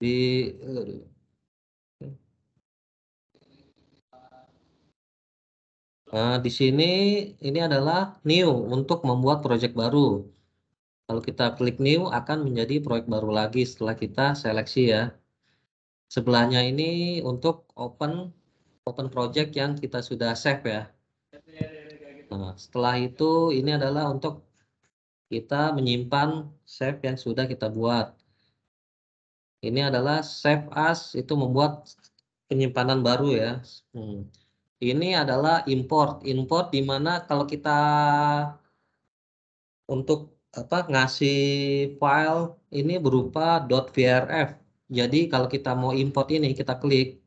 di Nah, di sini ini adalah new untuk membuat project baru. Kalau kita klik new akan menjadi proyek baru lagi setelah kita seleksi ya. Sebelahnya ini untuk open open project yang kita sudah save ya. Nah, setelah itu ini adalah untuk kita menyimpan save yang sudah kita buat. Ini adalah save as itu membuat penyimpanan baru ya. Hmm. Ini adalah import. Import di mana kalau kita untuk apa ngasih file ini berupa .vrf. Jadi kalau kita mau import ini kita klik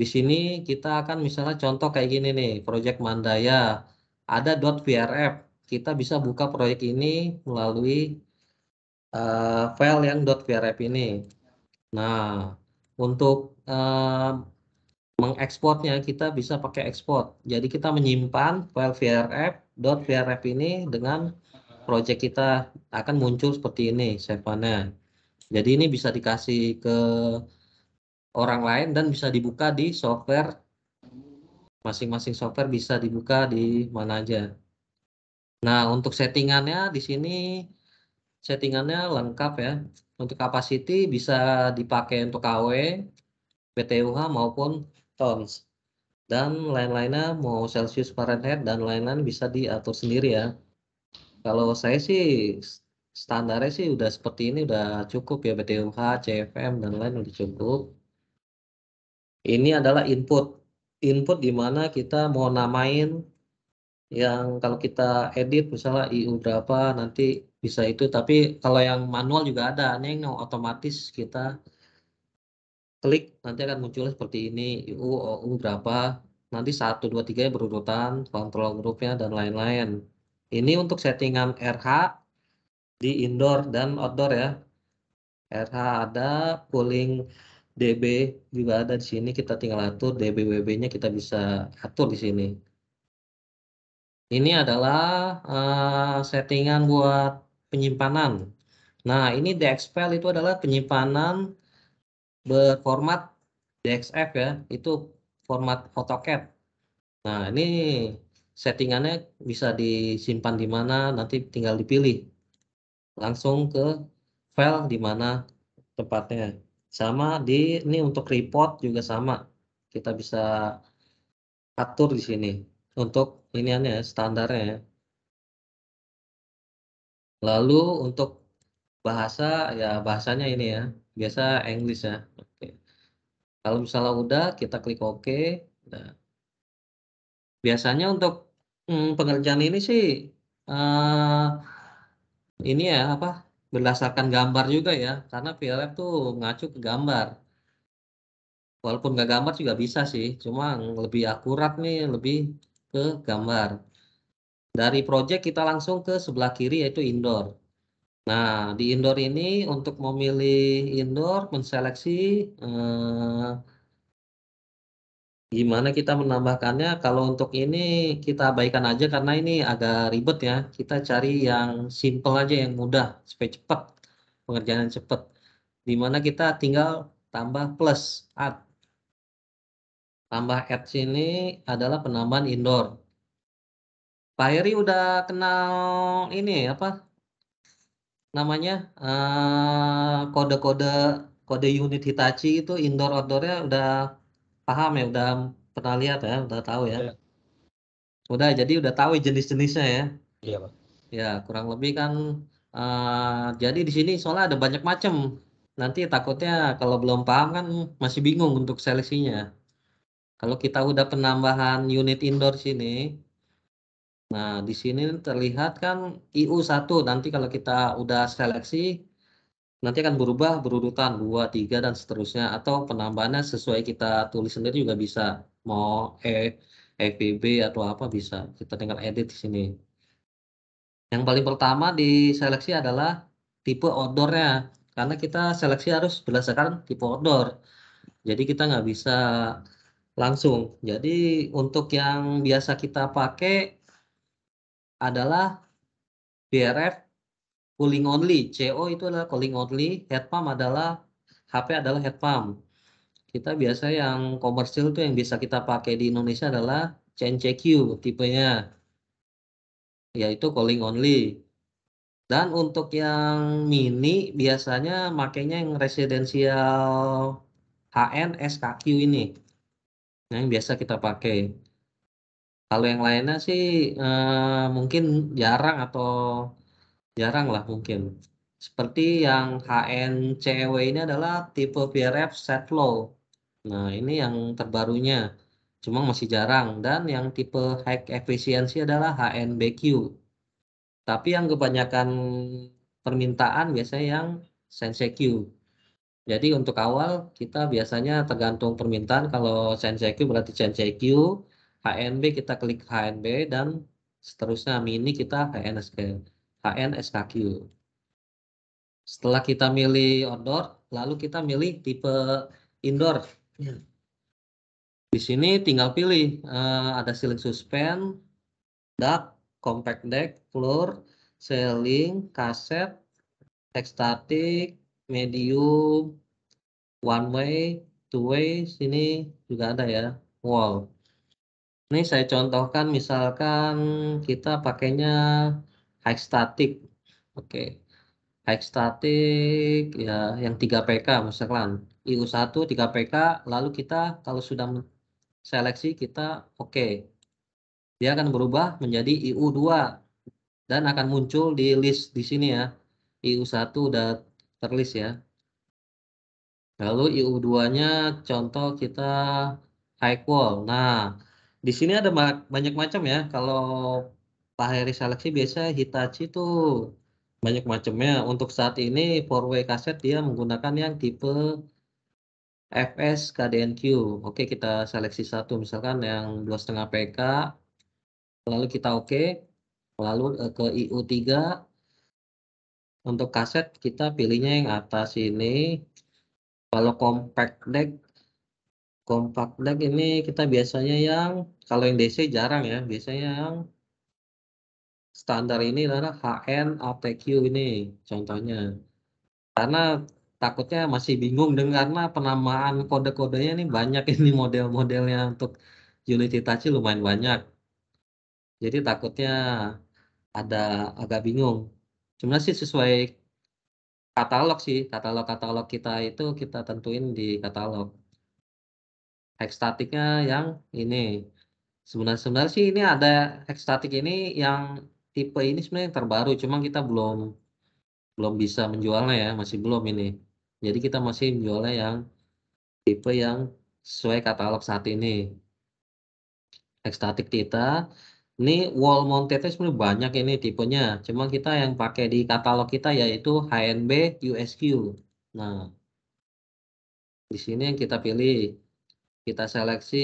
di sini kita akan misalnya contoh kayak gini nih, project Mandaya ada .vrf. Kita bisa buka proyek ini melalui uh, file yang .vrf ini. Nah, untuk uh, mengekspornya kita bisa pakai ekspor. Jadi kita menyimpan file vrf .vrf ini dengan project kita akan muncul seperti ini save-nya. Jadi ini bisa dikasih ke orang lain dan bisa dibuka di software masing-masing software bisa dibuka di mana aja. Nah, untuk settingannya di sini settingannya lengkap ya. Untuk capacity bisa dipakai untuk KW, PTUH maupun tons dan lain-lainnya mau Celsius Fahrenheit dan lain-lain bisa diatur sendiri ya. Kalau saya sih standarnya sih udah seperti ini udah cukup ya. BTUH, CFM dan lain udah cukup. Ini adalah input. Input di mana kita mau namain yang kalau kita edit misalnya IU berapa nanti bisa itu tapi kalau yang manual juga ada ini yang otomatis kita klik nanti akan muncul seperti ini. U, U berapa? Nanti 1, 2, 3 berurutan kontrol grupnya dan lain-lain. Ini untuk settingan RH di indoor dan outdoor ya. RH ada cooling DB juga ada di sini kita tinggal atur DBWB nya kita bisa atur di sini. Ini adalah uh, settingan buat penyimpanan nah ini DXFile itu adalah penyimpanan berformat DXF ya, itu format AutoCAD. Nah, ini settingannya bisa disimpan di mana, nanti tinggal dipilih. Langsung ke file di mana tempatnya. Sama di ini untuk report juga sama. Kita bisa atur di sini untuk ini ya standarnya ya. Lalu untuk bahasa ya bahasanya ini ya biasa English ya oke. Kalau misalnya udah kita klik OK. Nah. biasanya untuk hmm, pengerjaan ini sih uh, ini ya apa berdasarkan gambar juga ya karena VLF tuh ngacu ke gambar. Walaupun nggak gambar juga bisa sih cuma lebih akurat nih lebih ke gambar dari project kita langsung ke sebelah kiri yaitu indoor Nah, di indoor ini untuk memilih indoor, menseleksi eh, gimana kita menambahkannya. Kalau untuk ini kita abaikan aja karena ini agak ribet ya. Kita cari yang simple aja, yang mudah, supaya cepat pengerjaan cepat. Di mana kita tinggal tambah plus add. Tambah add sini adalah penambahan indoor. Pak Heri udah kenal ini apa namanya eh, kode-kode kode unit Hitachi itu indoor outdoornya udah paham ya udah pernah lihat ya udah tahu ya, ya. udah jadi udah tahu jenis-jenisnya ya. Iya pak. Ya kurang lebih kan uh, jadi di sini soalnya ada banyak macam nanti takutnya kalau belum paham kan masih bingung untuk seleksinya. Kalau kita udah penambahan unit indoor sini Nah, di sini terlihat kan IU1 nanti kalau kita udah seleksi nanti akan berubah berurutan 2, 3 dan seterusnya atau penambahannya sesuai kita tulis sendiri juga bisa mau E, FVB atau apa bisa kita tinggal edit di sini. Yang paling pertama di seleksi adalah tipe outdoornya karena kita seleksi harus berdasarkan tipe outdoor. Jadi kita nggak bisa langsung. Jadi untuk yang biasa kita pakai adalah BRF cooling only. CO itu adalah cooling only, heat pump adalah HP adalah head pump. Kita biasa yang komersil tuh yang bisa kita pakai di Indonesia adalah CNCQ tipenya. Yaitu calling only. Dan untuk yang mini biasanya makainya yang residensial HN SKQ ini. Yang biasa kita pakai. Kalau yang lainnya sih eh, mungkin jarang atau jarang lah mungkin. Seperti yang HN CEW ini adalah tipe VRF set flow. Nah, ini yang terbarunya. Cuma masih jarang. Dan yang tipe high efficiency adalah HNBQ. Tapi yang kebanyakan permintaan biasanya yang SenseQ. Jadi untuk awal kita biasanya tergantung permintaan. Kalau SenseQ berarti SenseQ, HNB kita klik HNB dan seterusnya mini kita HNSK, HNSKQ. Setelah kita milih outdoor, lalu kita milih tipe indoor. Di sini tinggal pilih uh, ada ceiling suspend, duct, compact deck, floor, ceiling, kaset, ekstatik, medium, one way, two way, sini juga ada ya, wall. Ini saya contohkan misalkan kita pakainya high static. Oke. High static ya yang 3 PK misalkan. IU1 3 PK lalu kita kalau sudah seleksi kita oke. Okay. Dia akan berubah menjadi IU2 dan akan muncul di list di sini ya. IU1 udah terlist ya. Lalu IU2-nya contoh kita high wall. Nah, di sini ada banyak macam ya. Kalau Pak Heri seleksi biasa Hitachi itu banyak macamnya. Untuk saat ini four way kaset dia menggunakan yang tipe FS KDNQ. Oke, kita seleksi satu misalkan yang dua setengah PK. Lalu kita oke. Lalu eh, ke IU3. Untuk kaset kita pilihnya yang atas ini. Kalau compact deck Compact deck ini kita biasanya yang kalau yang DC jarang ya, biasanya yang standar ini adalah HN ATQ ini contohnya. Karena takutnya masih bingung dengan karena penamaan kode-kodenya ini banyak ini model-modelnya untuk unit Hitachi lumayan banyak. Jadi takutnya ada agak bingung. Cuma sih sesuai katalog sih, katalog-katalog kita itu kita tentuin di katalog ekstatiknya yang ini. Sebenarnya sebenarnya sih ini ada ekstatik ini yang tipe ini sebenarnya yang terbaru, cuma kita belum belum bisa menjualnya ya, masih belum ini. Jadi kita masih menjualnya yang tipe yang sesuai katalog saat ini. Ekstatik kita. Ini wall mountednya sebenarnya banyak ini tipenya, cuma kita yang pakai di katalog kita yaitu HNB USQ. Nah, di sini yang kita pilih kita seleksi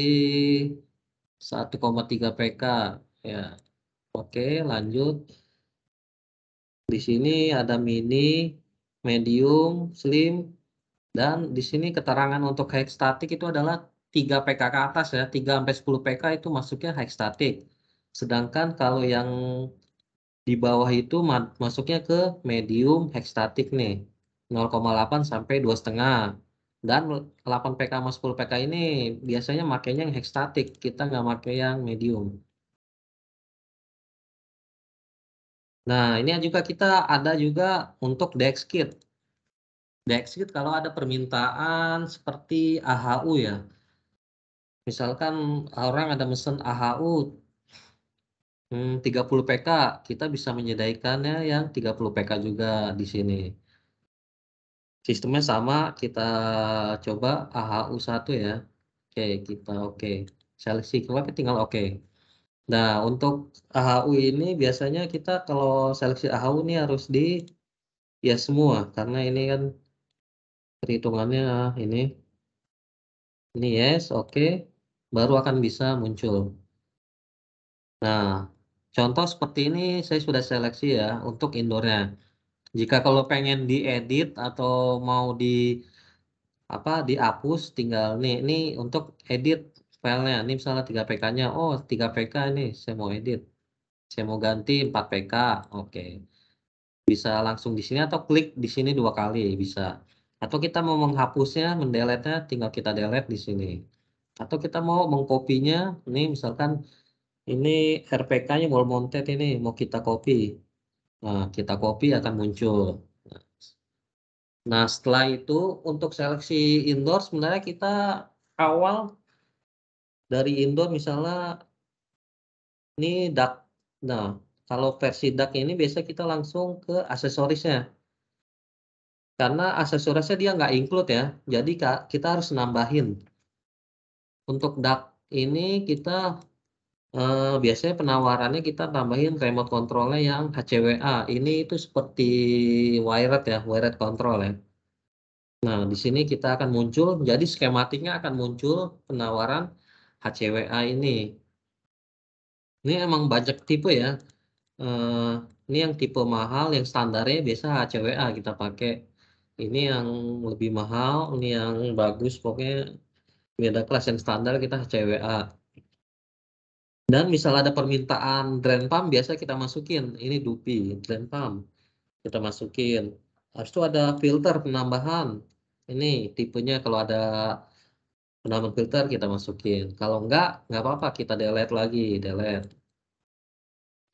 1,3 PK ya. Oke lanjut. Di sini ada mini medium slim dan di sini keterangan untuk high static itu adalah 3 PK ke atas ya. 3 sampai 10 PK itu masuknya high static sedangkan kalau yang di bawah itu masuknya ke medium high static nih 0,8 sampai 2,5 dan 8 PK sama 10 PK ini biasanya makainya yang hexstatic, kita nggak pakai yang medium. Nah, ini juga kita ada juga untuk dex kit. Dex kit kalau ada permintaan seperti AHU ya. Misalkan orang ada mesen AHU 30 PK, kita bisa menyediakannya yang 30 PK juga di sini. Sistemnya sama, kita coba AHU1 ya. Oke, kita oke. Seleksi keluar tinggal oke. Nah, untuk AHU ini biasanya kita kalau seleksi AHU ini harus di ya semua karena ini kan perhitungannya ini ini yes, oke. Baru akan bisa muncul. Nah, contoh seperti ini saya sudah seleksi ya untuk indoornya. Jika kalau pengen diedit atau mau di apa dihapus tinggal nih ini untuk edit filenya ini misalnya 3 PK-nya oh 3 PK ini saya mau edit saya mau ganti 4 PK oke bisa langsung di sini atau klik di sini dua kali bisa Atau kita mau menghapusnya, mendelete-nya, tinggal kita delete di sini. Atau kita mau mengkopinya, ini misalkan ini RPK-nya wall mounted ini mau kita copy. Nah, kita copy akan muncul. Nah, setelah itu untuk seleksi indoor sebenarnya kita awal dari indoor misalnya ini duck. Nah, kalau versi duck ini biasa kita langsung ke aksesorisnya. Karena aksesorisnya dia nggak include ya, jadi kita harus nambahin. Untuk duck ini kita eh, biasanya penawarannya kita tambahin remote controlnya yang HCWA. Ini itu seperti wired ya, wired control ya. Nah, di sini kita akan muncul, jadi skematiknya akan muncul penawaran HCWA ini. Ini emang banyak tipe ya. Eh, ini yang tipe mahal, yang standarnya biasa HCWA kita pakai. Ini yang lebih mahal, ini yang bagus, pokoknya beda kelas yang standar kita HCWA. Dan misal ada permintaan drain pump, biasa kita masukin. Ini dupi, drain pump. Kita masukin. Habis itu ada filter penambahan. Ini tipenya kalau ada penambahan filter kita masukin. Kalau enggak, enggak apa-apa, kita delete lagi, delete.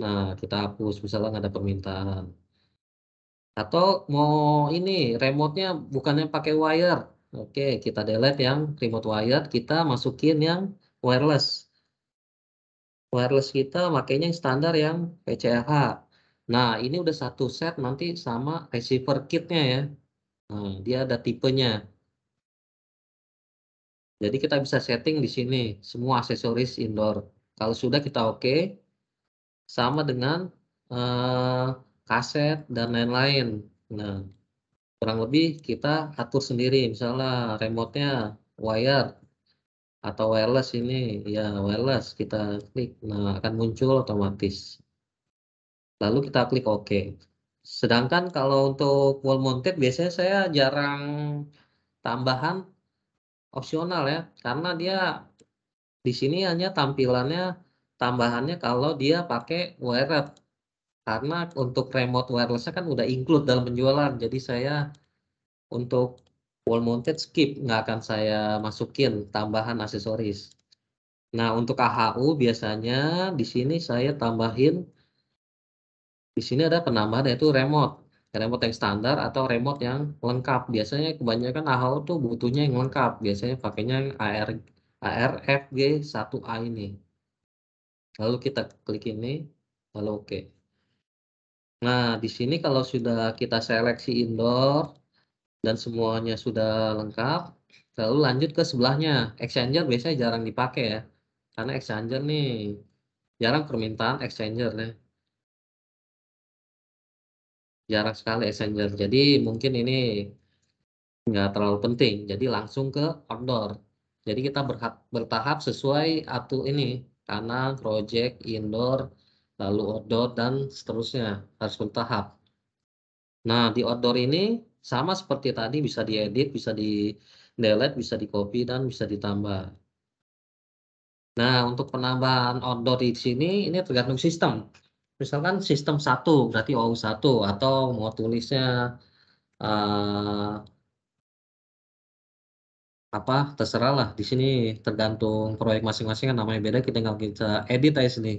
Nah, kita hapus, misalnya ada permintaan. Atau mau ini, remote-nya bukannya pakai wire. Oke, kita delete yang remote wire, kita masukin yang wireless wireless kita makanya yang standar yang PCLH. Nah, ini udah satu set nanti sama receiver kitnya ya. Nah, dia ada tipenya. Jadi kita bisa setting di sini semua aksesoris indoor. Kalau sudah kita oke, okay, sama dengan uh, kaset dan lain-lain. Nah, kurang lebih kita atur sendiri, misalnya remote-nya wire atau wireless ini ya wireless kita klik. Nah akan muncul otomatis. Lalu kita klik OK. Sedangkan kalau untuk wall mounted biasanya saya jarang tambahan opsional ya. Karena dia di sini hanya tampilannya tambahannya kalau dia pakai wired karena untuk remote wirelessnya kan udah include dalam penjualan. Jadi saya untuk wall mounted skip nggak akan saya masukin tambahan aksesoris. Nah untuk AHU biasanya di sini saya tambahin di sini ada penambahan yaitu remote remote yang standar atau remote yang lengkap biasanya kebanyakan AHU tuh butuhnya yang lengkap biasanya pakainya AR ARFG 1A ini lalu kita klik ini lalu oke okay. nah di sini kalau sudah kita seleksi indoor dan semuanya sudah lengkap, lalu lanjut ke sebelahnya. Exchanger biasanya jarang dipakai ya, karena exchanger nih jarang permintaan exchanger ya. Jarang sekali exchanger. Jadi mungkin ini nggak terlalu penting. Jadi langsung ke outdoor. Jadi kita bertahap sesuai atu ini, kanan, project, indoor, lalu outdoor dan seterusnya harus bertahap. Nah di outdoor ini sama seperti tadi bisa diedit, bisa di delete, bisa di copy dan bisa ditambah. Nah, untuk penambahan outdoor di sini ini tergantung sistem. Misalkan sistem satu berarti OU1 atau mau tulisnya uh, apa terserah lah di sini tergantung proyek masing-masing kan namanya beda kita tinggal kita edit aja sini.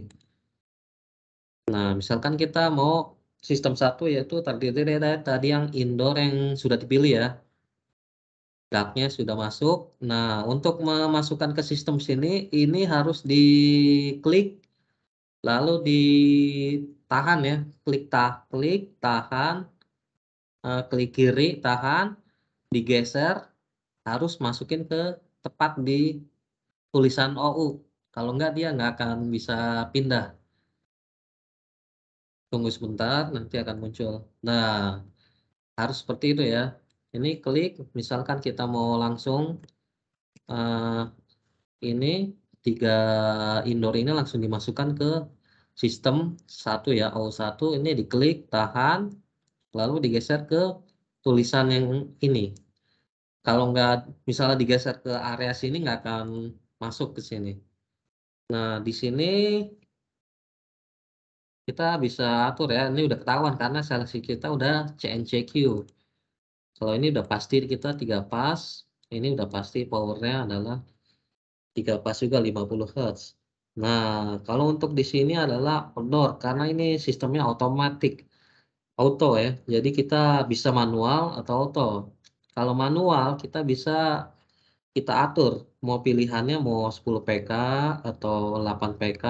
Nah, misalkan kita mau sistem satu yaitu terdiri dari tadi yang indoor yang sudah dipilih ya. Darknya sudah masuk. Nah, untuk memasukkan ke sistem sini, ini harus diklik, lalu ditahan ya. Klik tah, klik, tahan, uh, klik kiri, tahan, digeser, harus masukin ke tepat di tulisan OU. Kalau enggak dia nggak akan bisa pindah. Tunggu sebentar, nanti akan muncul. Nah, harus seperti itu ya. Ini klik, misalkan kita mau langsung uh, ini tiga indoor ini langsung dimasukkan ke sistem satu ya, O1 ini diklik, tahan, lalu digeser ke tulisan yang ini. Kalau nggak misalnya digeser ke area sini nggak akan masuk ke sini. Nah, di sini kita bisa atur ya ini udah ketahuan karena seleksi kita udah CNCQ Kalau ini udah pasti kita 3 pas, ini udah pasti powernya adalah 3 pas juga 50 Hz. Nah, kalau untuk di sini adalah outdoor karena ini sistemnya otomatis, auto ya. Jadi kita bisa manual atau auto. Kalau manual kita bisa kita atur mau pilihannya mau 10 PK atau 8 PK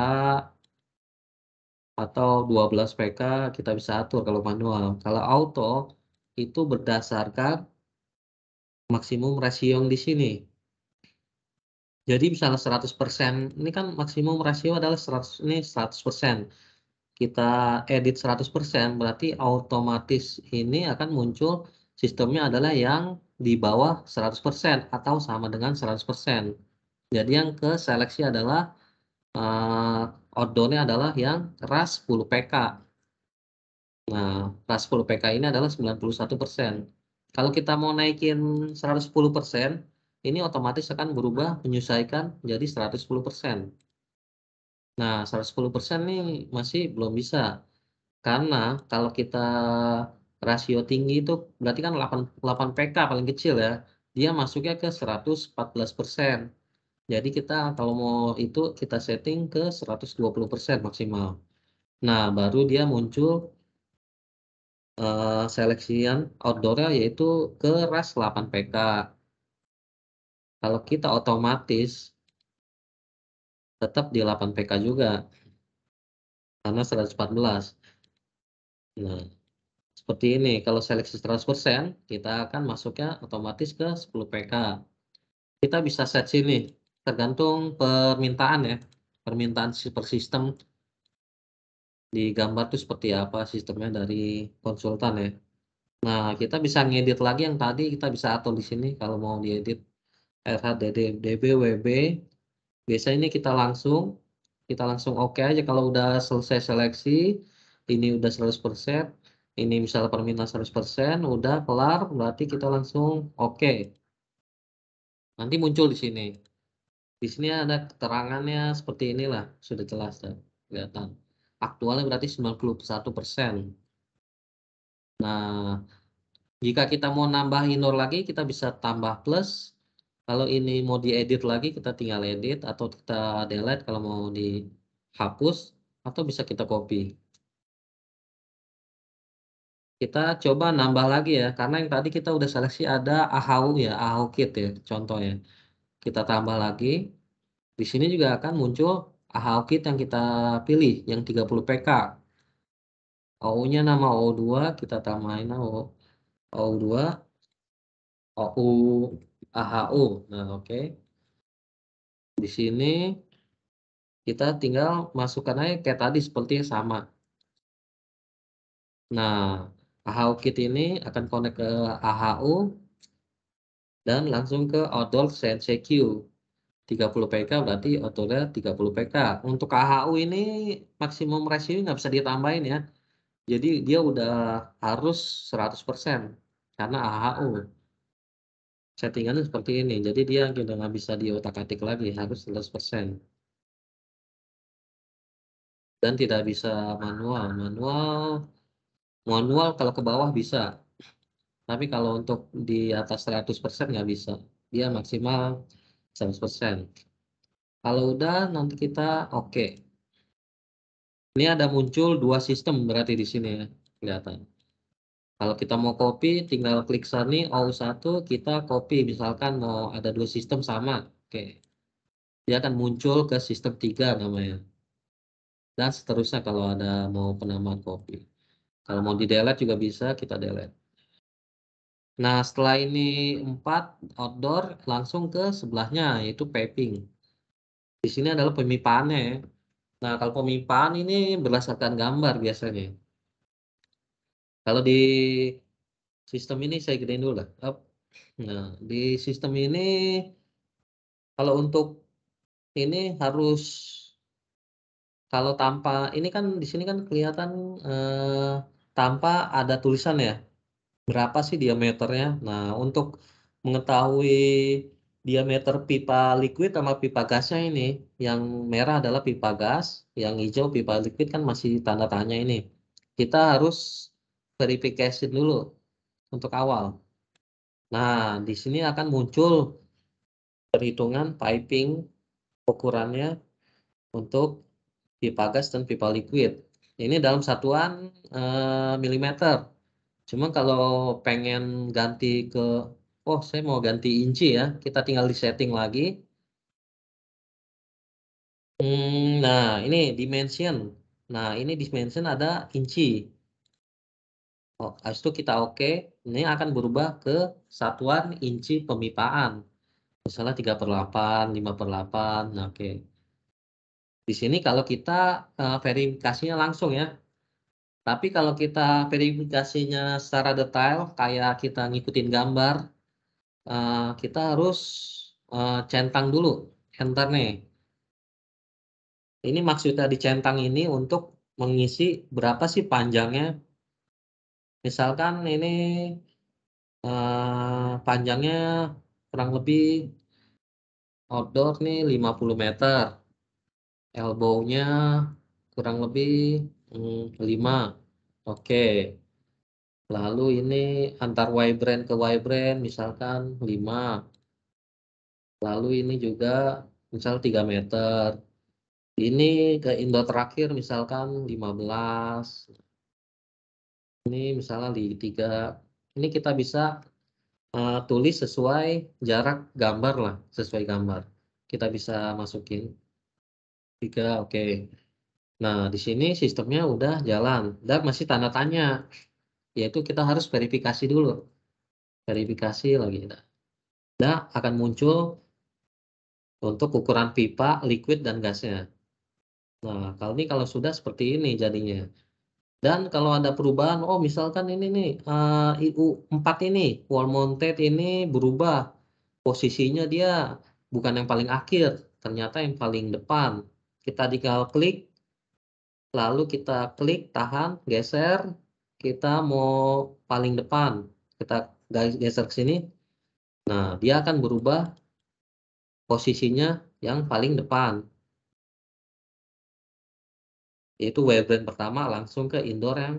atau 12 PK kita bisa atur kalau manual. Kalau auto itu berdasarkan maksimum rasio di sini. Jadi misalnya 100%, ini kan maksimum rasio adalah 100, ini 100%. Kita edit 100%, berarti otomatis ini akan muncul sistemnya adalah yang di bawah 100% atau sama dengan 100%. Jadi yang ke seleksi adalah uh, outdoor-nya adalah yang RAS 10 PK. Nah, RAS 10 PK ini adalah 91%. Kalau kita mau naikin 110%, ini otomatis akan berubah menyesuaikan jadi 110%. Nah, 110% ini masih belum bisa. Karena kalau kita rasio tinggi itu berarti kan 8, 8 PK paling kecil ya. Dia masuknya ke 114%. Jadi kita kalau mau itu kita setting ke 120% maksimal. Nah, baru dia muncul uh, seleksian outdoor yaitu ke RAS 8 PK. Kalau kita otomatis tetap di 8 PK juga. Karena 114. Nah, seperti ini. Kalau seleksi 100%, kita akan masuknya otomatis ke 10 PK. Kita bisa set sini, tergantung permintaan ya. Permintaan super sistem di gambar itu seperti apa sistemnya dari konsultan ya. Nah, kita bisa ngedit lagi yang tadi kita bisa atur di sini kalau mau diedit RHDDBWB. Biasanya ini kita langsung kita langsung oke okay aja kalau udah selesai seleksi, ini udah 100%, ini misalnya permintaan 100%, udah kelar, berarti kita langsung oke. Okay. Nanti muncul di sini. Di sini ada keterangannya seperti inilah, sudah jelas dan kelihatan aktualnya berarti 91%. Nah, jika kita mau nambah inor lagi, kita bisa tambah plus. Kalau ini mau diedit lagi, kita tinggal edit atau kita delete kalau mau dihapus atau bisa kita copy. Kita coba nambah lagi ya, karena yang tadi kita udah seleksi ada AHU ya, AHU kit ya, contohnya. Kita tambah lagi. Di sini juga akan muncul AHU kit yang kita pilih yang 30 PK. OU-nya nama OU2 kita tambahin OU, OU2 OU AHU. Nah, oke. Okay. Di sini kita tinggal masukkan aja kayak tadi seperti sama. Nah, AHU kit ini akan connect ke AHU dan langsung ke outdoor CNCQ. 30 PK berarti outdoornya 30 PK. Untuk AHU ini maksimum rasio nggak bisa ditambahin ya. Jadi dia udah harus 100% karena AHU. Settingannya seperti ini. Jadi dia udah nggak bisa diotak-atik lagi, harus 100%. Dan tidak bisa manual. Manual manual kalau ke bawah bisa. Tapi kalau untuk di atas 100% nggak bisa. Dia maksimal 100%. Kalau udah nanti kita oke. Okay. Ini ada muncul dua sistem berarti di sini ya, kelihatan. Kalau kita mau copy, tinggal klik sini AU1, kita copy. Misalkan mau ada dua sistem sama. Oke. Dia akan muncul ke sistem 3 namanya. Dan seterusnya kalau ada mau penambahan copy. Kalau mau di delete juga bisa, kita delete. Nah, setelah ini 4 outdoor, langsung ke sebelahnya, yaitu piping. Di sini adalah pemipaannya ya. Nah, kalau pemipaan ini berdasarkan gambar biasanya. Kalau di sistem ini saya gedein dulu lah. Nah, di sistem ini kalau untuk ini harus kalau tanpa ini kan di sini kan kelihatan eh, tanpa ada tulisan ya berapa sih diameternya. Nah, untuk mengetahui diameter pipa liquid sama pipa gasnya ini, yang merah adalah pipa gas, yang hijau pipa liquid kan masih tanda tanya ini. Kita harus verifikasi dulu untuk awal. Nah, di sini akan muncul perhitungan piping ukurannya untuk pipa gas dan pipa liquid. Ini dalam satuan eh, milimeter. Cuma kalau pengen ganti ke, oh saya mau ganti inci ya, kita tinggal di setting lagi. Hmm, nah ini dimension. Nah ini dimension ada inci. Oh, habis itu kita oke, okay. ini akan berubah ke satuan inci pemipaan. Misalnya 3 per 8, 5 per 8, nah, oke. Okay. Di sini kalau kita uh, verifikasinya langsung ya. Tapi kalau kita verifikasinya secara detail, kayak kita ngikutin gambar, uh, kita harus uh, centang dulu, enter nih. Ini maksudnya dicentang ini untuk mengisi berapa sih panjangnya? Misalkan ini uh, panjangnya kurang lebih outdoor nih 50 meter. Elbow-nya kurang lebih hmm, 5 oke. Lalu ini antar Y brand ke Y brand misalkan 5 lalu ini juga misal 3 meter. Ini ke indoor terakhir misalkan 15 ini misalnya di tiga. Ini kita bisa uh, tulis sesuai jarak gambar lah sesuai gambar. Kita bisa masukin tiga oke. okay. Nah di sini sistemnya udah jalan dan masih tanda tanya yaitu kita harus verifikasi dulu. Verifikasi lagi. Nah akan muncul untuk ukuran pipa liquid dan gasnya. Nah kalau ini kalau sudah seperti ini jadinya. Dan kalau ada perubahan, oh misalkan ini nih, uh, IU 4 ini, wall mounted ini berubah, posisinya dia bukan yang paling akhir, ternyata yang paling depan. Kita tinggal klik, lalu kita klik, tahan, geser, kita mau paling depan, kita geser ke sini. Nah, dia akan berubah posisinya yang paling depan. Yaitu brand pertama langsung ke indoor yang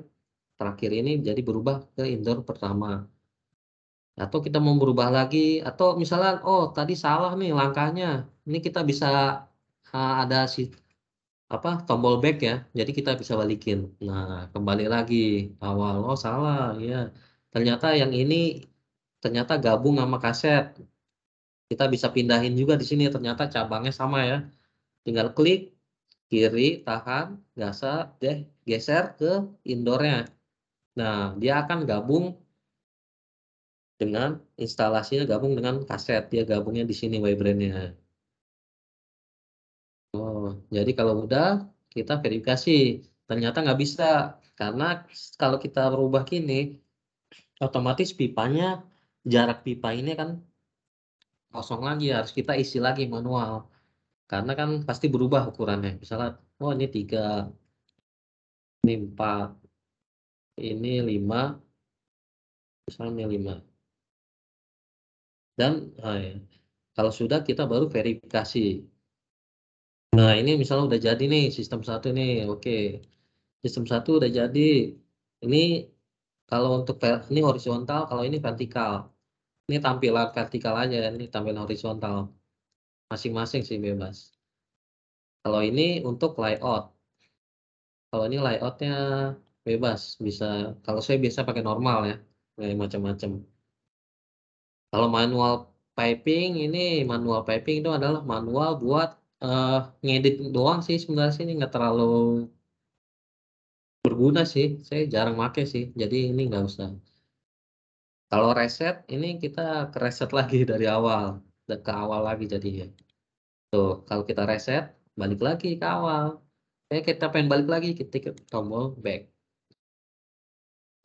terakhir ini jadi berubah ke indoor pertama. Atau kita mau berubah lagi atau misalnya oh tadi salah nih langkahnya. Ini kita bisa ada apa tombol back ya. Jadi kita bisa balikin. Nah kembali lagi. Awal oh salah ya ternyata yang ini ternyata gabung sama kaset. Kita bisa pindahin juga di sini. Ternyata cabangnya sama ya. Tinggal klik kiri tahan gasa deh geser ke indoornya. Nah dia akan gabung dengan instalasinya gabung dengan kaset. Dia gabungnya di sini wibrandnya oh jadi kalau udah kita verifikasi. Ternyata nggak bisa karena kalau kita berubah gini otomatis pipanya jarak pipa ini kan kosong lagi harus kita isi lagi manual. Karena kan pasti berubah ukurannya. Misalnya oh ini tiga ini empat ini lima misalnya lima. Dan nah ya, kalau sudah kita baru verifikasi nah ini misalnya udah jadi nih sistem satu nih oke sistem satu udah jadi ini kalau untuk ini horizontal kalau ini vertikal ini tampilan vertikal aja ini tampilan horizontal masing-masing sih bebas. Kalau ini untuk layout. Kalau ini layoutnya bebas, bisa. Kalau saya biasa pakai normal ya, macam-macam. Kalau manual piping ini manual piping itu adalah manual buat uh, ngedit doang sih sebenarnya sih ini nggak terlalu berguna sih. Saya jarang pakai sih, jadi ini nggak usah. Kalau reset ini kita ke reset lagi dari awal ke awal lagi jadinya. Tuh, kalau kita reset, balik lagi ke awal. Kayak kita pengen balik lagi, kita tombol back.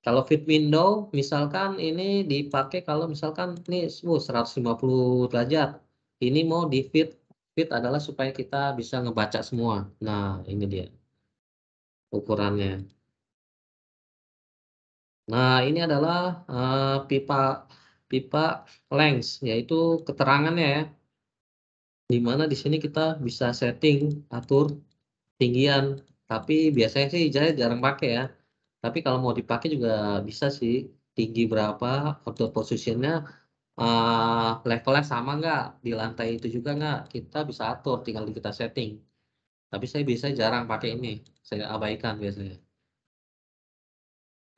Kalau fit window, misalkan ini dipakai kalau misalkan ini uh, 150 derajat. Ini mau di fit, fit adalah supaya kita bisa ngebaca semua. Nah, ini dia ukurannya. Nah, ini adalah uh, pipa pipa length yaitu keterangannya ya. Di mana di sini kita bisa setting atur tinggian, tapi biasanya sih saya jarang pakai ya. Tapi kalau mau dipakai juga bisa sih tinggi berapa, outdoor positionnya uh, levelnya sama nggak? Di lantai itu juga nggak? Kita bisa atur tinggal kita setting. Tapi saya bisa jarang pakai ini. Saya abaikan biasanya.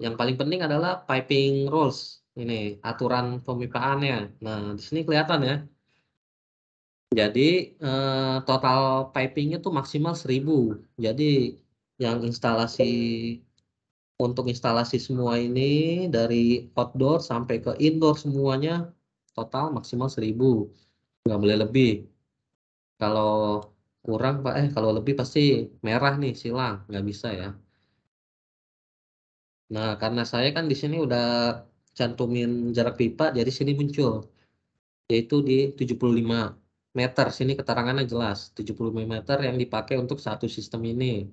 Yang paling penting adalah piping rules. Ini aturan pemipaannya. Nah di sini kelihatan ya. Jadi eh, total piping itu maksimal 1000 jadi yang instalasi untuk instalasi semua ini dari outdoor sampai ke indoor semuanya total maksimal 1000 nggak boleh lebih. Kalau kurang pak eh kalau lebih pasti merah nih silang. Nggak bisa ya. Nah karena saya kan di sini udah cantumin jarak pipa jadi sini muncul. Yaitu di 75 meter. Sini keterangannya jelas. 75 meter yang dipakai untuk satu sistem ini.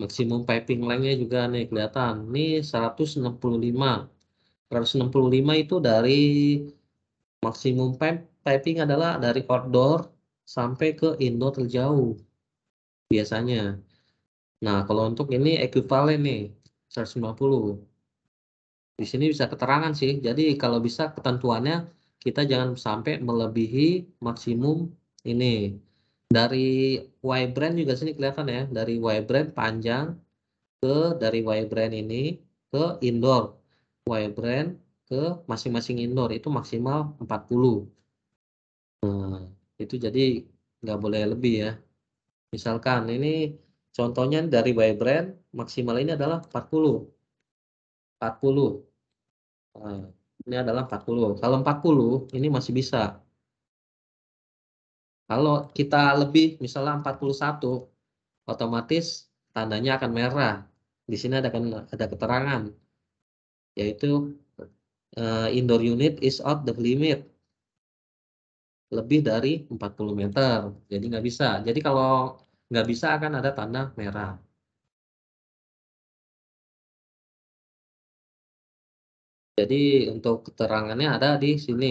Maksimum piping lengthnya juga nih kelihatan. Ini 165 165 itu dari maksimum piping adalah dari outdoor sampai ke indoor terjauh biasanya. Nah kalau untuk ini ekuivalen nih 150 di sini bisa keterangan sih jadi kalau bisa ketentuannya kita jangan sampai melebihi maksimum ini. Dari Y brand juga sini kelihatan ya dari Y brand panjang ke dari Y brand ini ke indoor. Y brand ke masing-masing indoor itu maksimal 40 nah itu jadi nggak boleh lebih ya. Misalkan ini contohnya dari Y brand maksimal ini adalah 40 40 nah, ini adalah 40 kalau 40 ini masih bisa. Kalau kita lebih misalnya 41 otomatis tandanya akan merah. Di sini ada kan ada keterangan yaitu uh, indoor unit is out the limit. Lebih dari 40 meter. Jadi nggak bisa. Jadi kalau nggak bisa akan ada tanda merah. Jadi untuk keterangannya ada di sini.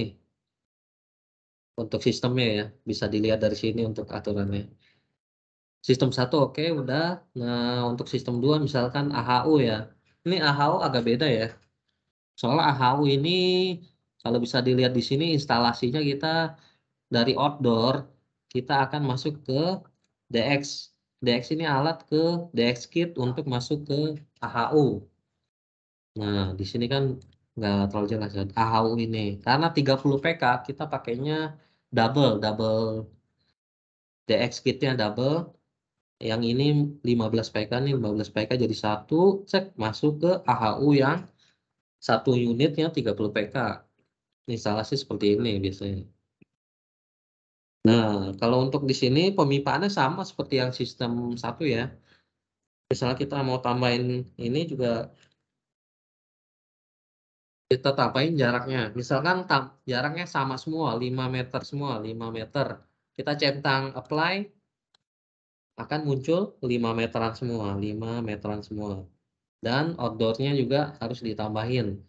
Untuk sistemnya ya. Bisa dilihat dari sini untuk aturannya. Sistem satu oke okay, udah. Nah untuk sistem dua misalkan AHU ya. Ini AHU agak beda ya soalnya AHU ini kalau bisa dilihat di sini instalasinya kita dari outdoor kita akan masuk ke DX DX ini alat ke DX kit untuk masuk ke AHU nah di sini kan nggak terlalu jelas ya AHU ini. Karena 30 PK kita pakainya double double DX kitnya double. Yang ini 15 PK nih 15 PK jadi satu cek masuk ke AHU yang satu unitnya 30 PK instalasi seperti ini biasanya. Nah kalau untuk di sini pemipaannya sama seperti yang sistem satu ya. Misalnya kita mau tambahin ini juga kita tambahin jaraknya. Misalkan jaraknya sama semua 5 meter semua 5 meter. Kita centang apply akan muncul 5 meteran semua 5 meteran semua dan outdoornya juga harus ditambahin.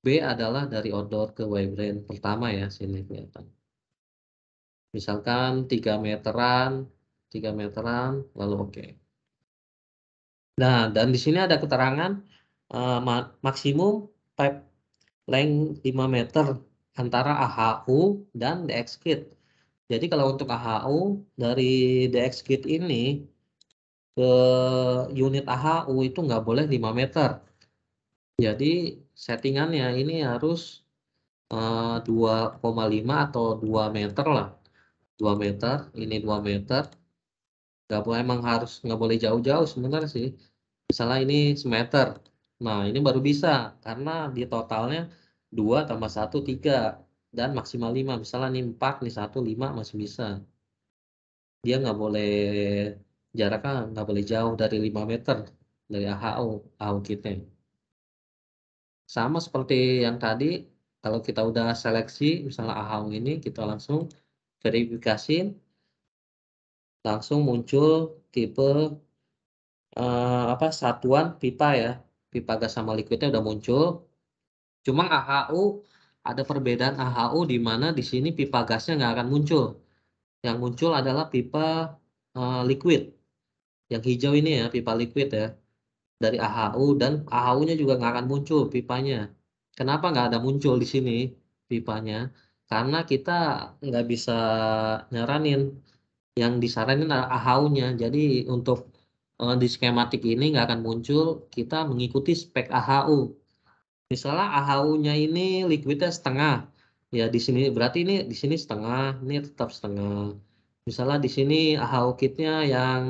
B adalah dari outdoor ke Y-brand pertama ya sini kelihatan misalkan 3 meteran 3 meteran lalu oke. Okay. nah dan di sini ada keterangan uh, maksimum pipe length 5 meter antara AHU dan DX kit. Jadi kalau untuk AHU dari DX kit ini ke unit AHU itu nggak boleh 5 meter. Jadi settingannya ini harus uh, eh, 2,5 atau 2 meter lah. 2 meter, ini 2 meter. Nggak boleh emang harus nggak boleh jauh-jauh sebenarnya sih. Misalnya ini semeter. Nah ini baru bisa karena di totalnya 2 tambah 1, 3 dan maksimal 5. Misalnya ini 4, ini 1, 5 masih bisa. Dia nggak boleh jaraknya nggak boleh jauh dari 5 meter dari AHU, AHU kita. Sama seperti yang tadi, kalau kita udah seleksi misalnya AHU ini, kita langsung verifikasi, langsung muncul tipe uh, apa satuan pipa ya, pipa gas sama liquidnya udah muncul. Cuma AHU ada perbedaan AHU di mana di sini pipa gasnya nggak akan muncul. Yang muncul adalah pipa uh, liquid yang hijau ini ya pipa liquid ya. Dari AHU dan AHU-nya juga nggak akan muncul pipanya. Kenapa nggak ada muncul di sini? pipanya? Karena kita nggak bisa nyaranin. Yang disaranin AHU-nya jadi untuk uh, di skematik ini nggak akan muncul kita mengikuti spek AHU misalnya AHU-nya ini liquidnya setengah. Ya di sini berarti ini di sini setengah ini tetap setengah. Misalnya di sini AHU kitnya yang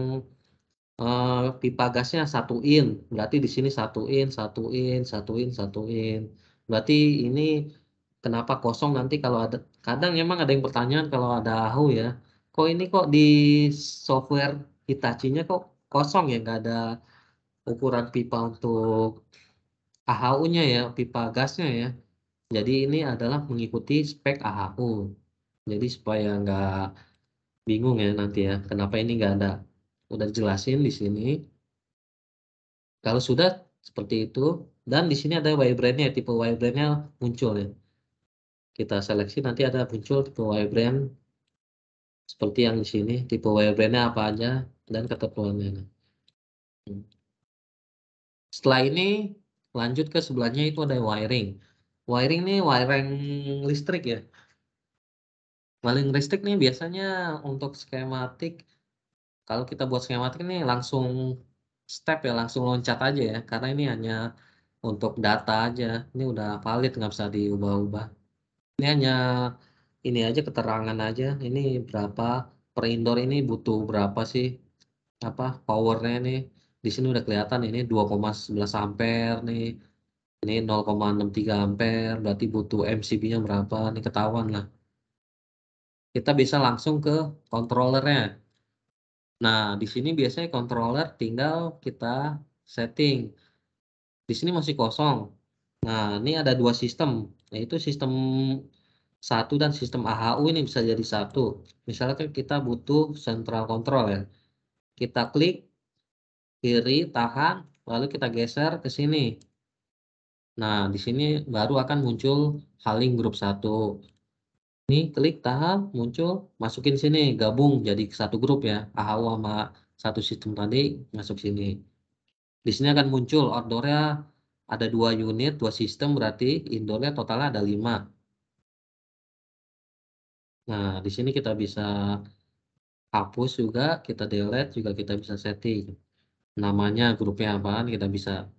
uh, pipa gasnya satu in. Berarti di sini satu in satu in satu in satu in. Berarti ini kenapa kosong nanti kalau ada kadang emang ada yang pertanyaan kalau ada AHU ya. Kok ini kok di software Hitachi-nya kok kosong ya? Nggak ada ukuran pipa untuk AHU-nya ya pipa gasnya ya. Jadi ini adalah mengikuti spek AHU jadi supaya nggak bingung ya nanti ya kenapa ini nggak ada udah jelasin di sini. Kalau sudah seperti itu. Dan di sini ada brand-nya tipe brand-nya muncul ya. Kita seleksi nanti ada muncul tipe brand seperti yang di sini. Tipe brand-nya apa aja dan ketentuannya. Setelah ini lanjut ke sebelahnya itu ada wiring. Wiring nih wiring listrik ya. Wiring listrik nih biasanya untuk skematik kalau kita buat skematik ini langsung step ya langsung loncat aja ya. Karena ini hanya untuk data aja. Ini udah valid nggak bisa diubah-ubah. Ini hanya ini aja keterangan aja. Ini berapa per indoor ini butuh berapa sih? Apa powernya nih? Di sini udah kelihatan ini 2,11 ampere nih. Ini 0,63 ampere berarti butuh MCB-nya berapa? Ini ketahuan lah. Kita bisa langsung ke controllernya nah di sini biasanya controller tinggal kita setting. Di sini masih kosong. Nah ini ada dua sistem yaitu sistem satu dan sistem AHU ini bisa jadi satu. Misalkan kita butuh central control ya. Kita klik kiri tahan lalu kita geser ke sini. Nah di sini baru akan muncul haling grup satu ini klik tahan muncul masukin sini gabung jadi satu grup ya. AHU sama satu sistem tadi masuk sini. Di sini akan muncul ordernya ada dua unit dua sistem berarti indoornya totalnya ada lima. Nah di sini kita bisa hapus juga kita delete juga kita bisa setting. Namanya grupnya apaan kita bisa.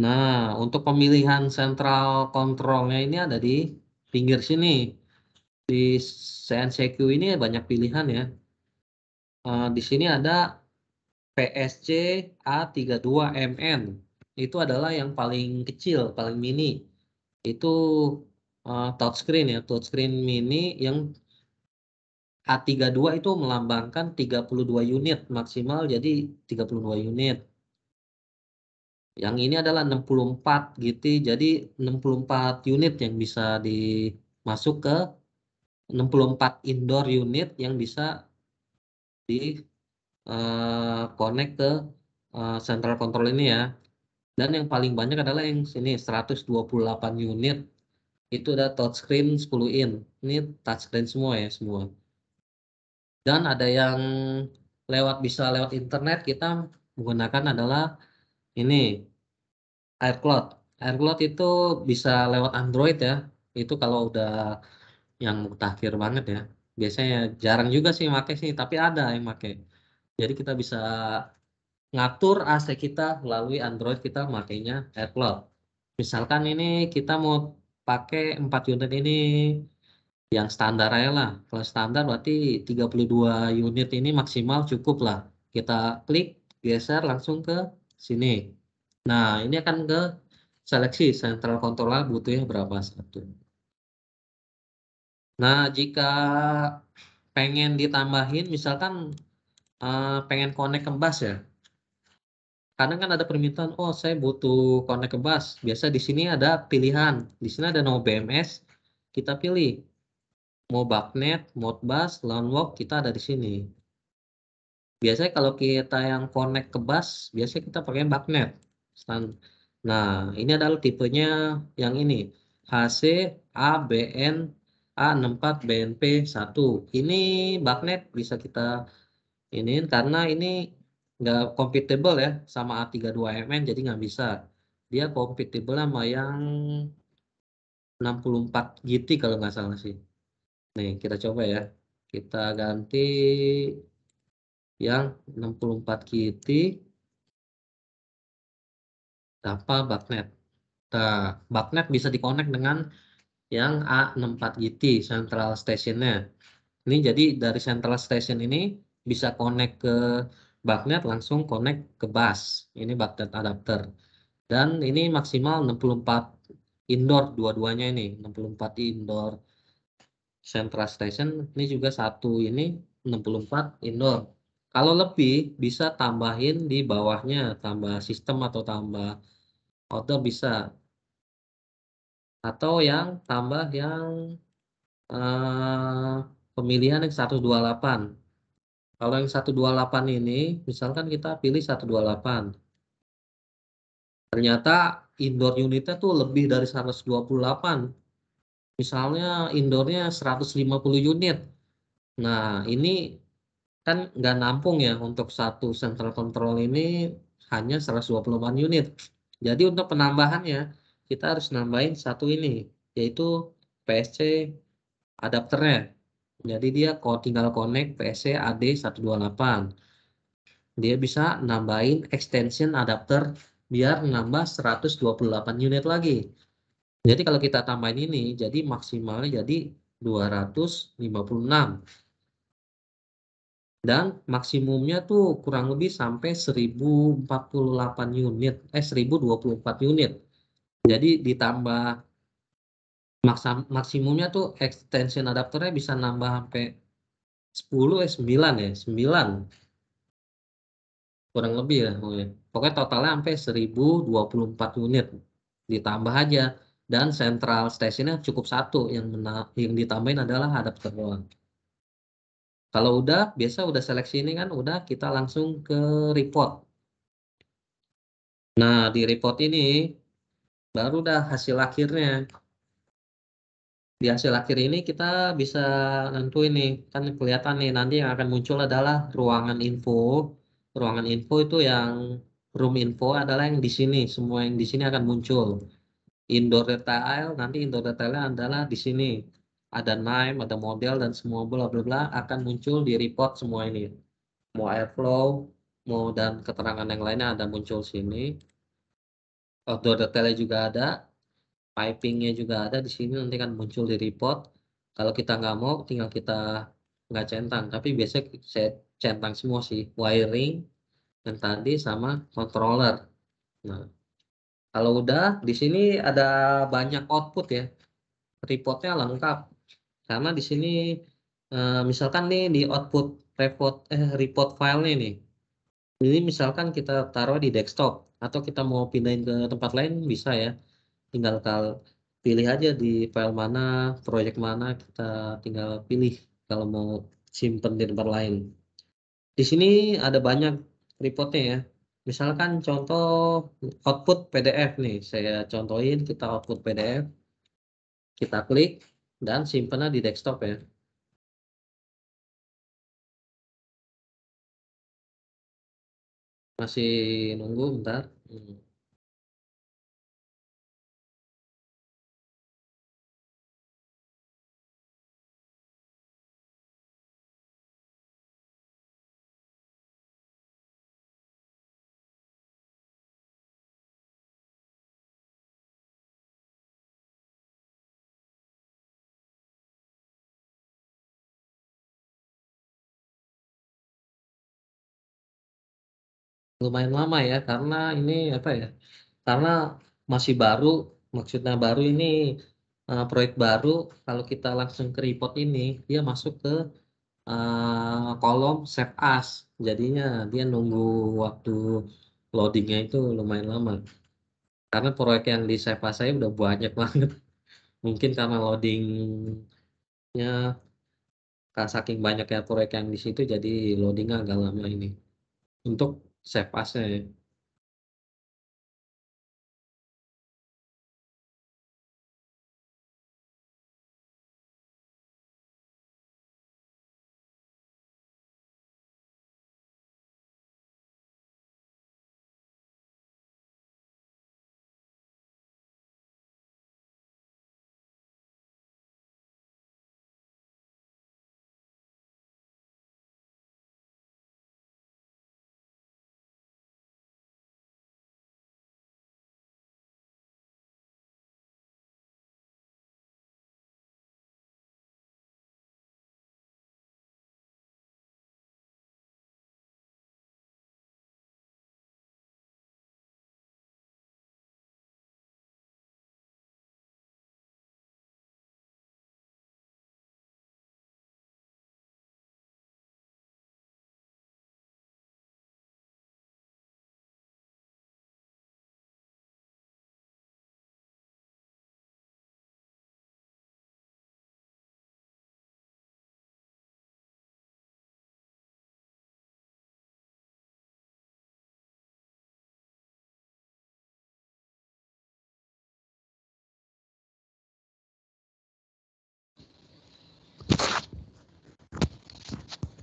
Nah untuk pemilihan central controlnya ini ada di pinggir sini di CNCQ ini banyak pilihan ya. Uh, di sini ada PSC A32MN itu adalah yang paling kecil paling mini. Itu uh, touchscreen ya touchscreen mini yang A32 itu melambangkan 32 unit maksimal jadi 32 unit. Yang ini adalah 64 gitu. Jadi 64 unit yang bisa dimasuk ke 64 indoor unit yang bisa di uh, connect ke uh, central control ini ya. Dan yang paling banyak adalah yang sini 128 unit itu ada touchscreen 10 in. Ini touchscreen semua ya semua dan ada yang lewat bisa lewat internet kita menggunakan adalah ini AirCloud. AirCloud itu bisa lewat Android ya. Itu kalau udah yang mutakhir banget ya. Biasanya jarang juga sih pakai sih, tapi ada yang pakai. Jadi kita bisa ngatur AC kita melalui Android kita makainya AirCloud. Misalkan ini kita mau pakai 4 unit ini yang standar aja lah. Kalau standar berarti 32 unit ini maksimal cukup lah. Kita klik, geser langsung ke sini. Nah, ini akan ke seleksi central controller butuhnya berapa satu. Nah, jika pengen ditambahin, misalkan uh, pengen connect ke bus ya. Kadang kan ada permintaan, oh saya butuh connect ke bus. Biasa di sini ada pilihan. Di sini ada no BMS, kita pilih mau Bagnet, Modbus, Walk kita ada di sini. Biasanya kalau kita yang connect ke bus, biasanya kita pakai Bagnet. Nah, ini adalah tipenya yang ini. HC ABN A64 BNP 1. Ini Bagnet bisa kita ini karena ini nggak compatible ya sama A32MN jadi nggak bisa. Dia compatible sama yang 64 GT kalau nggak salah sih. Nih, kita coba ya. Kita ganti yang 64 GT tanpa backnet. Nah, backnet bisa dikonek dengan yang A64 GT central stationnya. Ini jadi dari central station ini bisa connect ke backnet langsung connect ke bus. Ini backnet adapter. Dan ini maksimal 64 indoor dua-duanya ini 64 indoor central station ini juga satu ini 64 indoor kalau lebih bisa tambahin di bawahnya tambah sistem atau tambah outdoor bisa atau yang tambah yang uh, pemilihan yang 128 kalau yang 128 ini misalkan kita pilih 128 ternyata indoor unitnya tuh lebih dari 128 misalnya indoornya 150 unit. Nah ini kan nggak nampung ya untuk satu central control ini hanya 128 unit. Jadi untuk penambahannya kita harus nambahin satu ini yaitu PSC adapternya jadi dia tinggal connect PSC AD128 dia bisa nambahin extension adapter biar nambah 128 unit lagi. Jadi kalau kita tambahin ini, jadi maksimalnya jadi 256. Dan maksimumnya tuh kurang lebih sampai 1048 unit, eh 1024 unit. Jadi ditambah maksimumnya tuh extension adapternya bisa nambah sampai 10 eh 9 ya, 9 kurang lebih ya pokoknya totalnya sampai 1024 unit. Ditambah aja. Dan central stationnya cukup satu. Yang yang ditambahin adalah adapter doang. Kalau udah biasa udah seleksi ini kan udah kita langsung ke report. Nah di report ini baru udah hasil akhirnya. Di hasil akhir ini kita bisa nentuin nih kan kelihatan nih nanti yang akan muncul adalah ruangan info. Ruangan info itu yang room info adalah yang di sini semua yang di sini akan muncul. Indoor detail nanti indoor detailnya adalah di sini. Ada name ada model dan semua bla bla bla akan muncul di report semua ini. Mau airflow mau dan keterangan yang lainnya ada muncul sini outdoor detailnya juga ada pipingnya juga ada di sini nanti akan muncul di report. Kalau kita nggak mau tinggal kita nggak centang. Tapi biasanya saya centang semua sih wiring yang tadi sama controller. Nah kalau udah di sini ada banyak output ya. Reportnya lengkap. Karena di sini eh, misalkan nih di output report eh report file nih ini misalkan kita taruh di desktop atau kita mau pindahin ke tempat lain bisa ya tinggal kal pilih aja di file mana project mana kita tinggal pilih kalau mau simpen di tempat lain di sini ada banyak reportnya ya. Misalkan contoh output PDF nih, saya contohin kita output PDF, kita klik dan simpennya di desktop ya. Masih nunggu bentar. Hmm. Lumayan lama ya karena ini apa ya karena masih baru maksudnya baru ini uh, proyek baru kalau kita langsung ke report ini dia masuk ke uh, kolom save as. Jadinya dia nunggu waktu loadingnya itu lumayan lama. Karena proyek yang di save as saya udah banyak banget. Mungkin karena loadingnya saking banyak ya proyek yang di situ jadi loadingnya agak lama ini. Untuk save as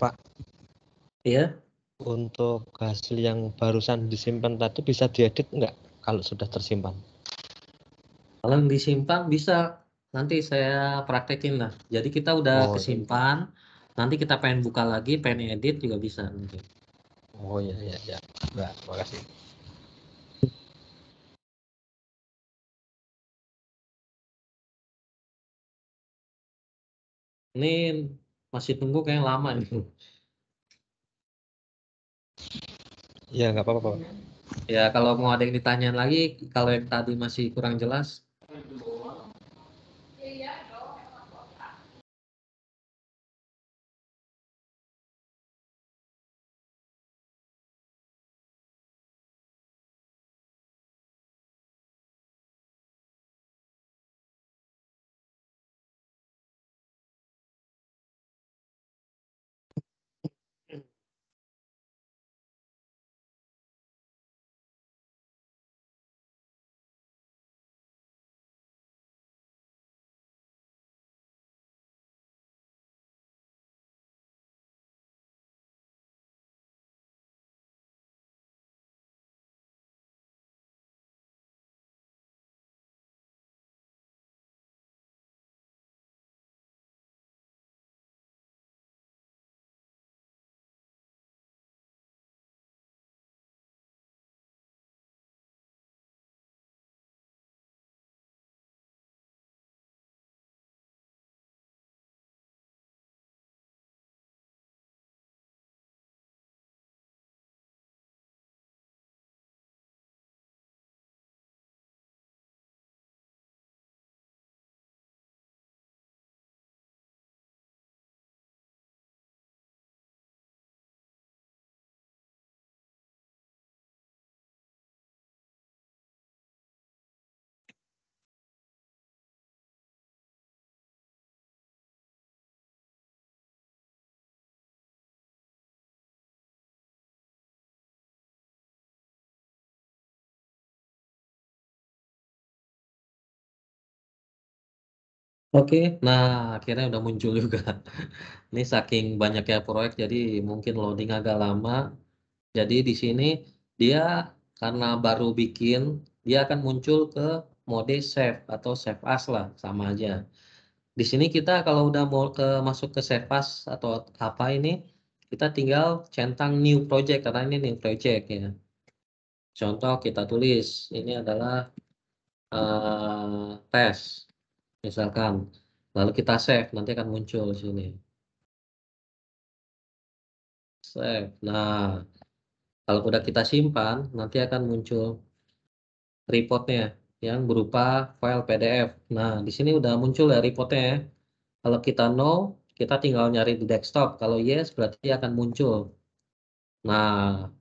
Pak. Iya. Untuk hasil yang barusan disimpan tadi bisa diedit enggak kalau sudah tersimpan? Kalau yang disimpan bisa. Nanti saya praktekin lah. Jadi kita udah Oh, kesimpan. Nanti kita pengen buka lagi, pengen edit juga bisa nanti. Oh iya iya iya. Mbak, makasih. Ini masih tunggu kayak lama ini. Iya nggak apa-apa. Ya kalau mau ada yang ditanyain lagi, kalau yang tadi masih kurang jelas, Oke, nah akhirnya udah muncul juga. Ini saking banyaknya proyek jadi mungkin loading agak lama. Jadi di sini dia karena baru bikin, dia akan muncul ke mode save atau save as lah, sama aja. Di sini kita kalau udah mau ke masuk ke save as atau apa ini, kita tinggal centang new project karena ini new project ya. Contoh kita tulis, ini adalah uh, tes misalkan lalu kita save nanti akan muncul di sini. Save. Nah kalau udah kita simpan nanti akan muncul reportnya yang berupa file PDF nah di sini udah muncul ya reportnya ya. Kalau kita no kita tinggal nyari di desktop. Kalau yes berarti akan muncul. Nah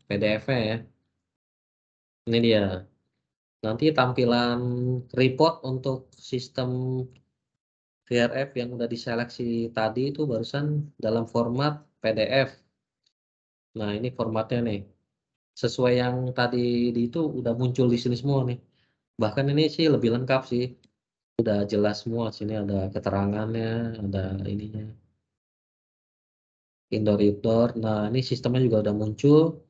PDF-nya ya. Ini dia nanti tampilan report untuk sistem VRF yang udah diseleksi tadi itu barusan dalam format PDF. Nah, ini formatnya nih. Sesuai yang tadi di itu udah muncul di sini semua nih. Bahkan ini sih lebih lengkap sih. Udah jelas semua. Sini ada keterangannya, ada ininya. Indoor-outdoor. Nah, ini sistemnya juga udah muncul.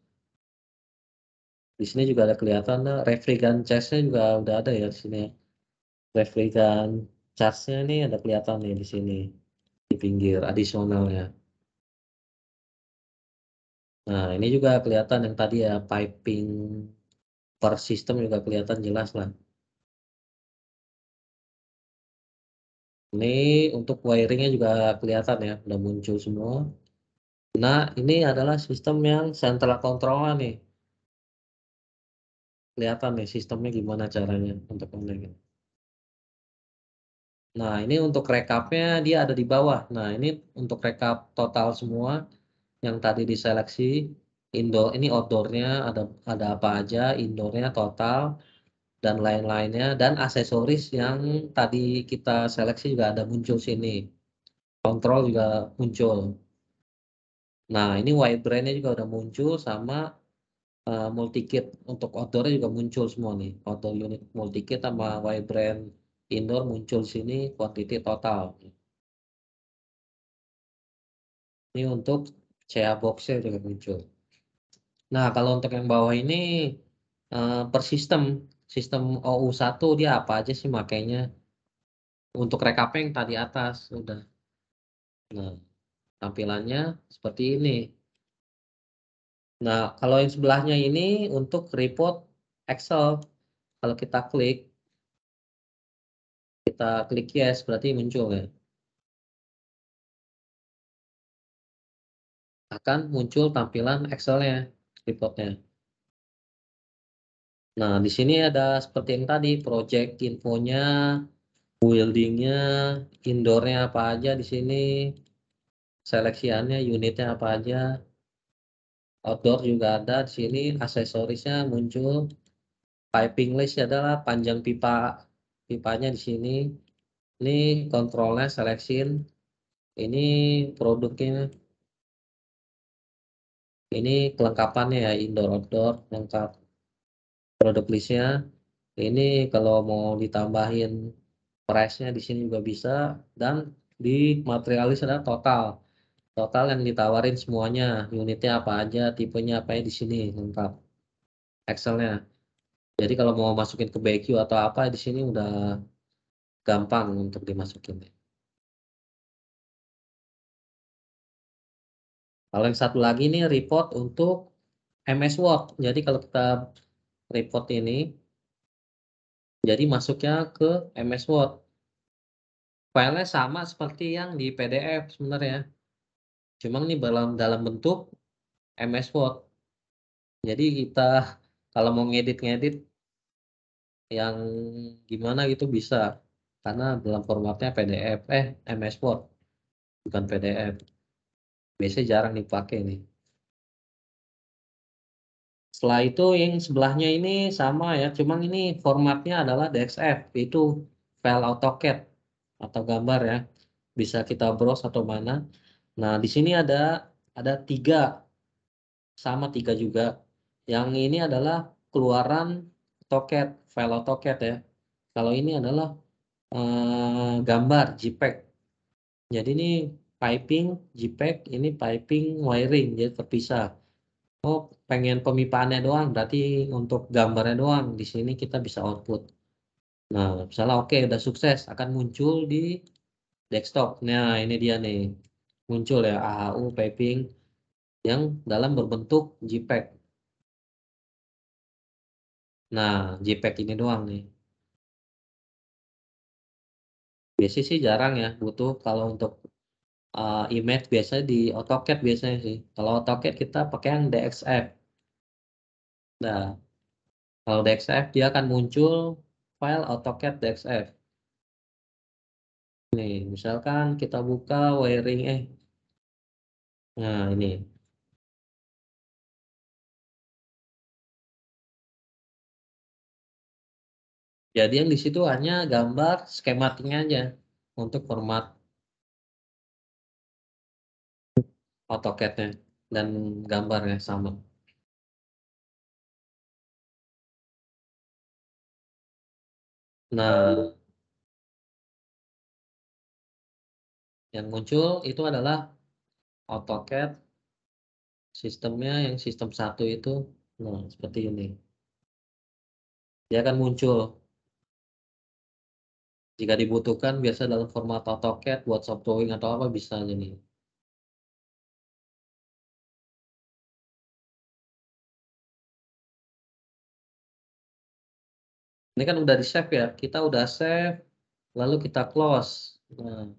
Di sini juga ada kelihatan, nah, refrigan chestnya juga udah ada ya di sini. Refrigan charge-nya ini ada kelihatan nih di sini di pinggir adisionalnya. Nah, ini juga kelihatan yang tadi ya piping per system juga kelihatan jelas lah. Ini untuk wiringnya juga kelihatan ya, udah muncul semua. Nah, ini adalah sistem yang central control nih. Kelihatan nih sistemnya gimana caranya untuk connect. Nah, ini untuk rekapnya dia ada di bawah. Nah, ini untuk rekap total semua yang tadi diseleksi. Indoor ini outdoornya ada ada apa aja, indoornya total dan lain-lainnya dan aksesoris yang tadi kita seleksi juga ada muncul sini. Kontrol juga muncul. Nah, ini white brandnya juga udah muncul sama uh, multikit untuk outdoornya juga muncul semua nih. Outdoor unit multikit sama white brand indoor muncul sini quantity total. Ini untuk CA box-nya juga muncul. Nah, kalau untuk yang bawah ini uh, per sistem, sistem OU1 dia apa aja sih makanya? Untuk recapnya yang tadi atas udah. Nah, tampilannya seperti ini. Nah, kalau yang sebelahnya ini untuk report Excel, kalau kita klik, kita klik yes, berarti muncul ya. Akan muncul tampilan Excel-nya, reportnya. Nah, di sini ada seperti yang tadi, project infonya, buildingnya, indoornya apa aja di sini, seleksiannya, unitnya apa aja, outdoor juga ada di sini, aksesorisnya muncul, piping list adalah panjang pipa pipanya di sini, ini kontrolnya seleksin, ini produknya, ini kelengkapannya ya indoor outdoor lengkap. Produk listnya. Ini kalau mau ditambahin price-nya di sini juga bisa. Dan di materialis ada total total yang ditawarin semuanya unitnya apa aja tipenya apa ya di sini lengkap. Excel-nya. Jadi kalau mau masukin ke BQ atau apa di sini udah gampang untuk dimasukin. Kalau yang satu lagi ini report untuk MS Word jadi kalau kita report ini jadi masuknya ke MS Word filenya sama seperti yang di PDF sebenarnya cuma ini dalam dalam bentuk MS Word. Jadi kita kalau mau ngedit-ngedit yang gimana gitu bisa. Karena dalam formatnya PDF eh MS Word bukan PDF biasanya jarang dipakai nih. Setelah itu yang sebelahnya ini sama ya cuma ini formatnya adalah DXF itu file AutoCAD atau gambar ya. Bisa kita browse atau mana nah di sini ada ada tiga sama tiga juga. Yang ini adalah keluaran AutoCAD file AutoCAD ya. Kalau ini adalah eh, gambar JPEG. Jadi ini piping JPEG ini piping wiring jadi terpisah. Oh pengen pemipaannya doang berarti untuk gambarnya doang. Di sini kita bisa output. Nah misalnya oke okay, udah sukses akan muncul di desktop. Nah ini dia nih muncul ya AHU piping yang dalam berbentuk JPEG nah JPEG ini doang nih biasanya sih jarang ya butuh kalau untuk uh, image biasanya di AutoCAD biasanya sih. Kalau AutoCAD kita pakai yang DXF. Nah, kalau DXF dia akan muncul file AutoCAD DXF. Nih, misalkan kita buka wiring eh. Nah, ini. Jadi yang di situ hanya gambar skematiknya aja untuk format AutoCAD-nya dan gambarnya sama. Nah, yang muncul itu adalah AutoCAD sistemnya yang sistem satu itu, nah seperti ini. Dia akan muncul jika dibutuhkan biasa dalam format AutoCAD buat soft atau apa bisa ini. Ini kan udah di save ya, kita udah save, lalu kita close. Nah,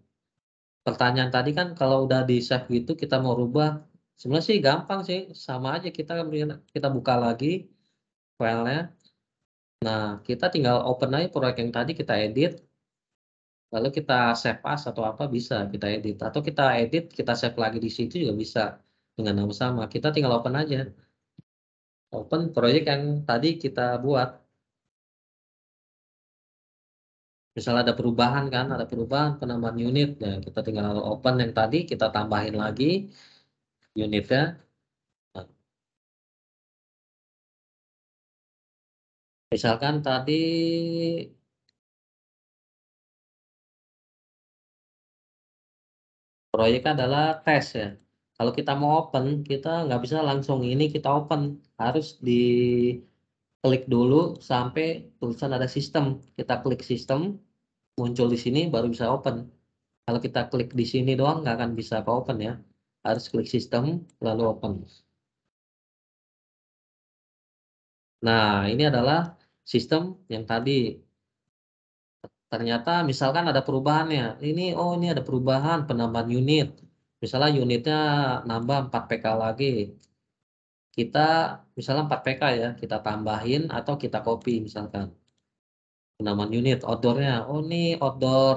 pertanyaan tadi kan kalau udah di save gitu kita mau rubah, sebenarnya sih gampang sih, sama aja kita kita buka lagi filenya. Nah, kita tinggal open aja proyek yang tadi kita edit, lalu kita save as atau apa bisa kita edit, atau kita edit kita save lagi di situ juga bisa dengan nama sama. Kita tinggal open aja, open proyek yang tadi kita buat misalnya ada perubahan kan, ada perubahan penambahan unit, ya kita tinggal open yang tadi, kita tambahin lagi unitnya. Misalkan tadi proyek adalah tes ya. Kalau kita mau open, kita nggak bisa langsung ini kita open. Harus di klik dulu sampai tulisan ada sistem. Kita klik sistem, muncul di sini baru bisa open. Kalau kita klik di sini doang nggak akan bisa open ya. Harus klik sistem lalu open. Nah, ini adalah sistem yang tadi ternyata misalkan ada perubahannya. Ini oh ini ada perubahan penambahan unit. Misalnya unitnya nambah 4 PK lagi. Kita misalnya 4 PK ya, kita tambahin atau kita copy misalkan. Penambahan unit outdoornya. Oh ini outdoor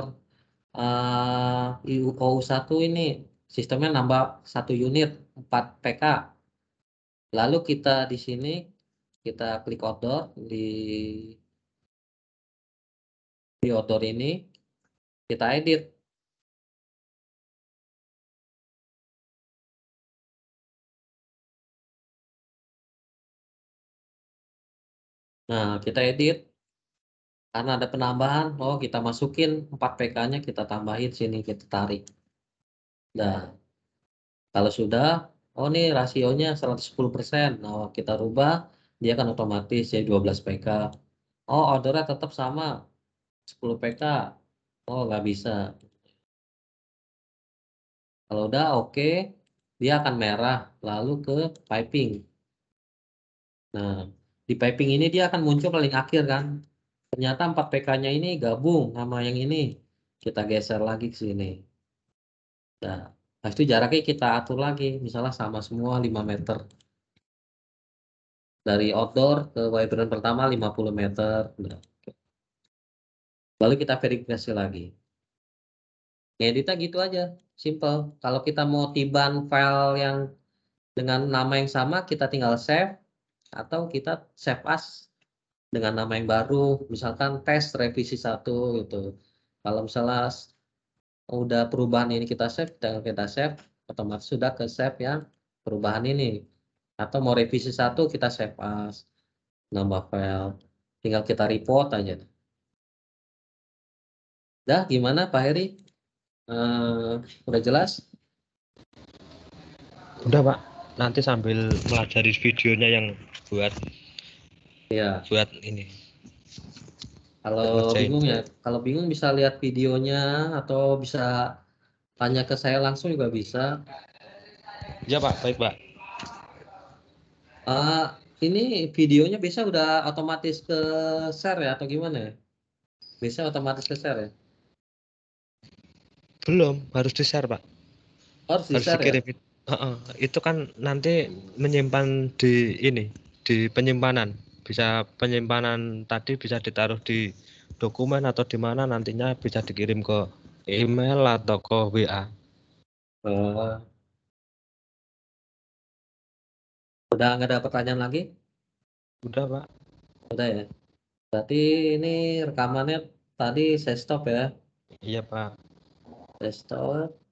uh, IUO1 ini sistemnya nambah satu unit 4 PK. Lalu kita di sini kita klik outdoor di di outdoor ini kita edit Nah, kita edit. Karena ada penambahan, oh kita masukin 4 PK-nya, kita tambahin sini, kita tarik. Nah, kalau sudah, oh ini rasionya 110%. Nah, kita rubah, dia akan otomatis jadi 12 PK. Oh, ordernya tetap sama, 10 PK. Oh, nggak bisa. Kalau udah oke, okay, dia akan merah, lalu ke piping. Nah, di piping ini dia akan muncul paling akhir kan. Ternyata 4 PK-nya ini gabung sama yang ini. Kita geser lagi ke sini. Nah, itu jaraknya kita atur lagi. Misalnya sama semua 5 meter. Dari outdoor ke wibrant pertama 50 meter. Lalu kita verifikasi lagi. Ngeditnya gitu aja, simple. Kalau kita mau tiban file yang dengan nama yang sama, kita tinggal save, atau kita save as dengan nama yang baru, misalkan tes revisi satu gitu. Kalau misalnya udah perubahan ini kita save, dan kita save, otomatis sudah ke save yang perubahan ini. Atau mau revisi satu, kita save as, nambah file, tinggal kita report aja. Dah, gimana Pak Heri? Uh, udah jelas? Udah Pak, nanti sambil pelajari videonya yang buat ya buat ini. Kalau bingung ya kalau bingung bisa lihat videonya atau bisa tanya ke saya langsung juga bisa. Ya pak. Baik pak. Uh, ini videonya bisa udah otomatis ke share ya atau gimana ya? Bisa otomatis ke share ya? Belum. Harus di share pak. Harus di share harus ya? Uh, uh, itu kan nanti menyimpan di ini di penyimpanan bisa penyimpanan tadi bisa ditaruh di dokumen atau di mana nantinya bisa dikirim ke email atau ke WA. Oh. Udah nggak ada pertanyaan lagi? Udah Pak. Udah ya. Berarti ini rekamannya tadi saya stop ya? Iya Pak. Saya stop.